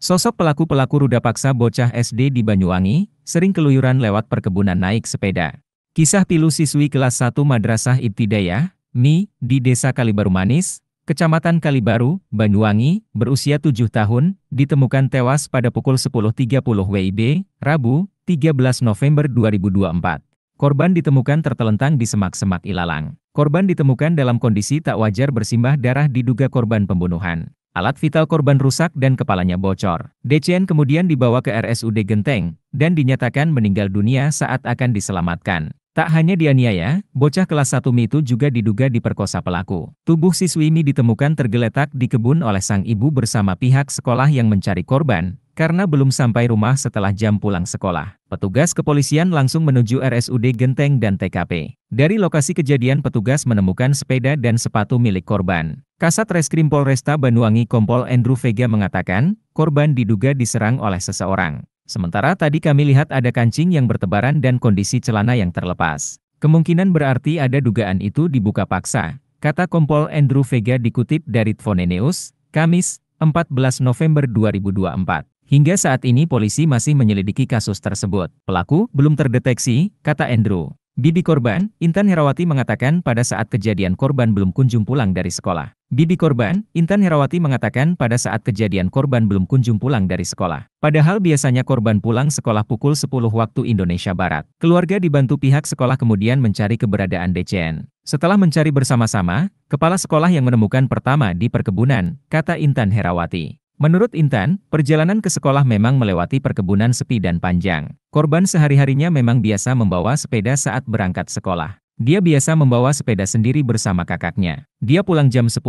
Sosok pelaku-pelaku ruda paksa bocah SD di Banyuwangi, sering keluyuran lewat perkebunan naik sepeda. Kisah pilu siswi kelas 1 Madrasah Ibtidayah, Mi, di Desa Kalibaru Manis, Kecamatan Kalibaru, Banyuwangi, berusia 7 tahun, ditemukan tewas pada pukul 10.30 WIB, Rabu, 13 November 2024. Korban ditemukan tertelentang di semak-semak ilalang. Korban ditemukan dalam kondisi tak wajar bersimbah darah diduga korban pembunuhan. Alat vital korban rusak dan kepalanya bocor. DCN kemudian dibawa ke RSUD Genteng, dan dinyatakan meninggal dunia saat akan diselamatkan. Tak hanya dianiaya, bocah kelas 1 Mi itu juga diduga diperkosa pelaku. Tubuh siswi Mi ditemukan tergeletak di kebun oleh sang ibu bersama pihak sekolah yang mencari korban, karena belum sampai rumah setelah jam pulang sekolah. Petugas kepolisian langsung menuju RSUD Genteng dan TKP. Dari lokasi kejadian petugas menemukan sepeda dan sepatu milik korban. Kasat Reskrim Polresta Banyuwangi Kompol Andrew Vega mengatakan, korban diduga diserang oleh seseorang. Sementara tadi kami lihat ada kancing yang bertebaran dan kondisi celana yang terlepas. Kemungkinan berarti ada dugaan itu dibuka paksa, kata Kompol Andrew Vega dikutip dari Tvoneneus, Kamis, 14 November 2024. Hingga saat ini polisi masih menyelidiki kasus tersebut. Pelaku belum terdeteksi, kata Andrew. Bibi korban, Intan Herawati mengatakan pada saat kejadian korban belum kunjung pulang dari sekolah. Bibi korban, Intan Herawati mengatakan pada saat kejadian korban belum kunjung pulang dari sekolah. Padahal biasanya korban pulang sekolah pukul 10 waktu Indonesia Barat. Keluarga dibantu pihak sekolah kemudian mencari keberadaan DCN. Setelah mencari bersama-sama, kepala sekolah yang menemukan pertama di perkebunan, kata Intan Herawati. Menurut Intan, perjalanan ke sekolah memang melewati perkebunan sepi dan panjang. Korban sehari-harinya memang biasa membawa sepeda saat berangkat sekolah. Dia biasa membawa sepeda sendiri bersama kakaknya. Dia pulang jam 10,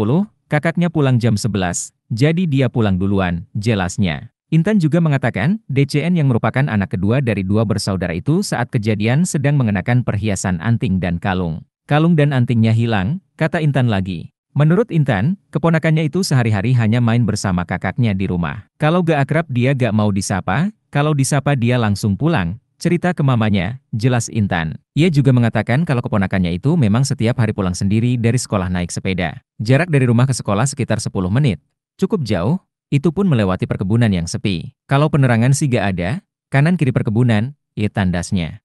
kakaknya pulang jam 11, jadi dia pulang duluan, jelasnya. Intan juga mengatakan, DCN yang merupakan anak kedua dari dua bersaudara itu saat kejadian sedang mengenakan perhiasan anting dan kalung. Kalung dan antingnya hilang, kata Intan lagi. Menurut Intan, keponakannya itu sehari-hari hanya main bersama kakaknya di rumah. Kalau gak akrab dia gak mau disapa, kalau disapa dia langsung pulang. Cerita ke mamanya, jelas Intan. Ia juga mengatakan kalau keponakannya itu memang setiap hari pulang sendiri dari sekolah naik sepeda. Jarak dari rumah ke sekolah sekitar 10 menit. Cukup jauh, itu pun melewati perkebunan yang sepi. Kalau penerangan sih gak ada, kanan kiri perkebunan, ya tandasnya.